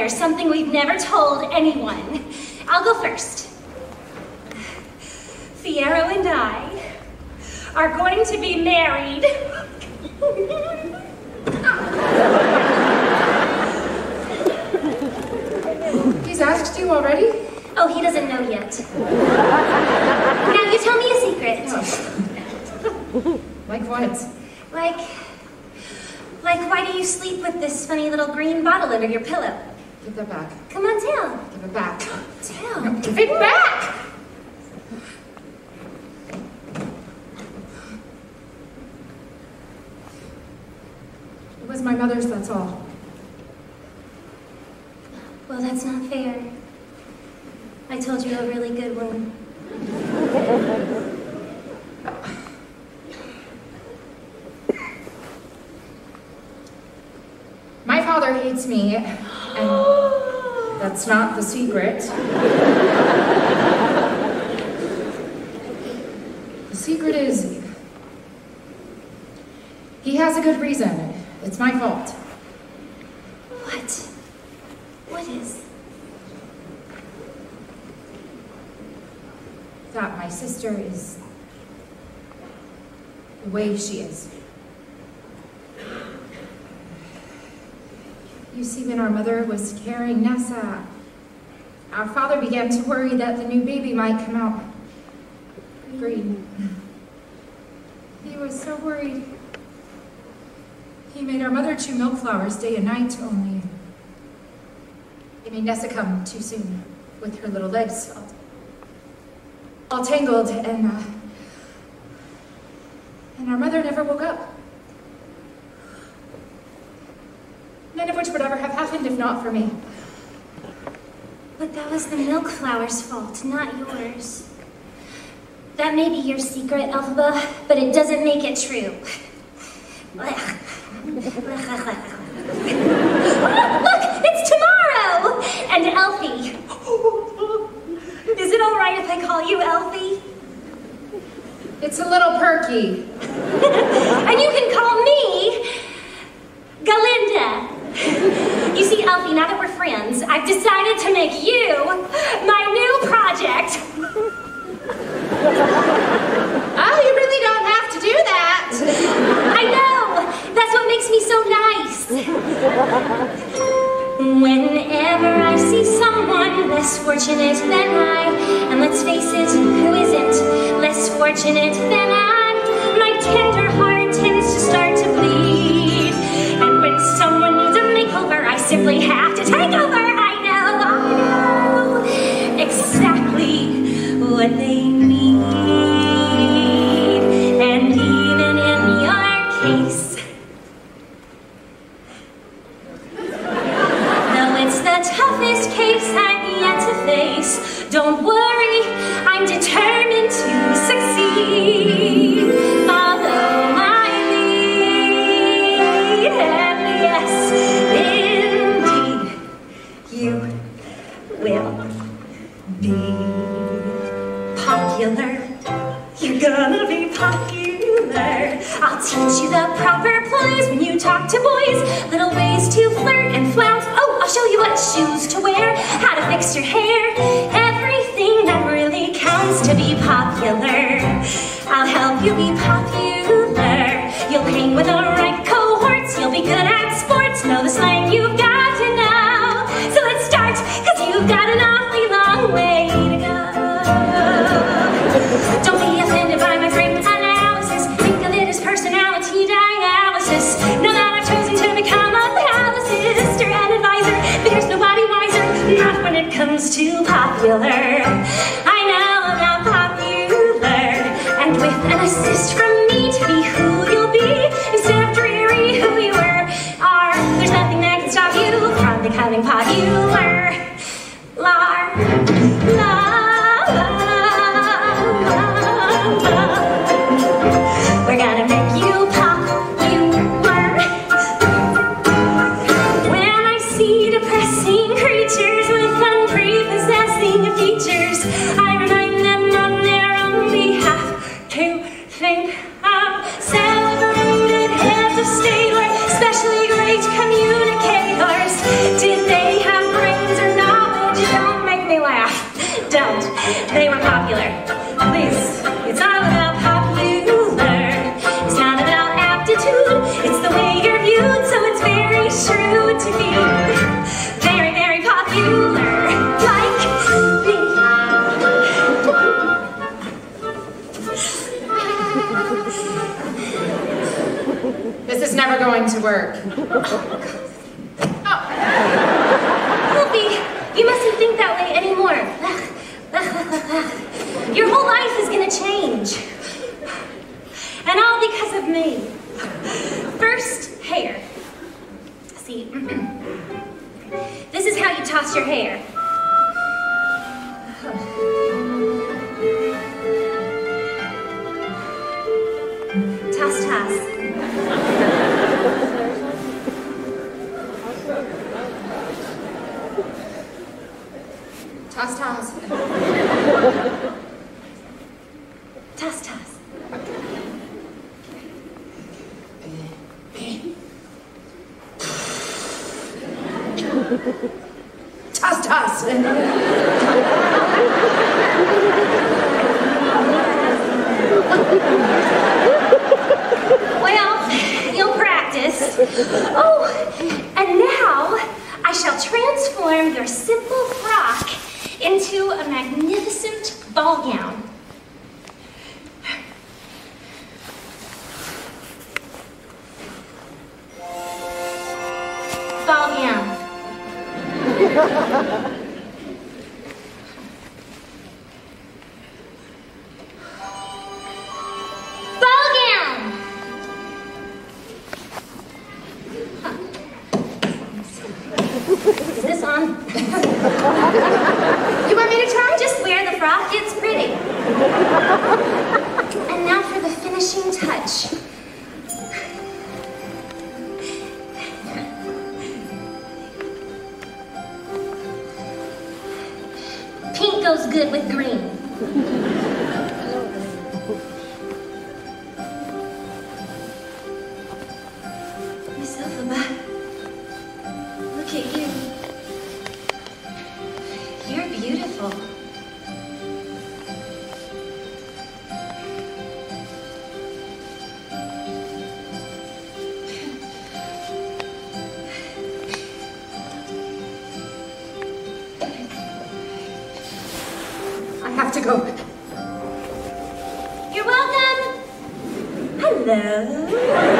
other, something we've never told anyone. I'll go first. Fiyero and I are going to be married. He's asked you already? Oh, he doesn't know yet. now you tell me a secret. Like what? Like, like why do you sleep with this funny little green bottle under your pillow? Give that back. Come on, tell. Give it back. Tell. Give it back! It was my mother's, that's all. Well, that's not fair. I told you a really good one. My father hates me, that's not the secret. the secret is he has a good reason. It's my fault. What? What is? That my sister is the way she is. You see, when our mother was carrying Nessa, our father began to worry that the new baby might come out green. He was so worried. He made our mother chew milk flowers day and night only. It made Nessa come too soon with her little legs all, all tangled and uh, and our mother never woke up. None of which would ever have happened if not for me. But that was the milk flower's fault, not yours. That may be your secret, Elphaba, but it doesn't make it true. Look, it's tomorrow! And Elfie. Is it all right if I call you Elfie? It's a little perky. less fortunate than I, and let's face it, who isn't less fortunate than I, my tender heart tends to start to bleed. And when someone needs a makeover, I simply have to take over. I know, I know exactly what they need. Don't worry, I'm determined to succeed. Follow my lead, and yes, indeed, you will be popular. You're gonna be popular. I'll teach you the proper plays when you talk to boys. Little ways to flirt and flounce. Oh, show you what shoes to wear, how to fix your hair. Everything that really counts to be popular. I'll help you be popular. You'll hang with the right cohorts. You'll be good at sports. Know the slang you've comes to popular. I know I'm not popular, and with an assist from me to be who you'll be instead of dreary who you were, are. There's nothing that can stop you from becoming popular. especially great communicators. Did they have brains or knowledge? Don't make me laugh. Don't. They were popular. Please. It's not about popular. It's not about aptitude. It's the way you're viewed, so it's very true to me. Oh. work. Elfie, you mustn't think that way anymore. Your whole life is gonna change. And all because of me. First, hair. See, this is how you toss your hair. Toss, toss. Toss, toss. Toss, toss. Well, you'll practice. Oh, and now I shall transform your simple frock into a magnificent ball. Finishing touch. Pink goes good with green. Miss Elphaba, look at you. Have to go. You're welcome. Hello.